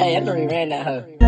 Hey, I'm already ran that hoe.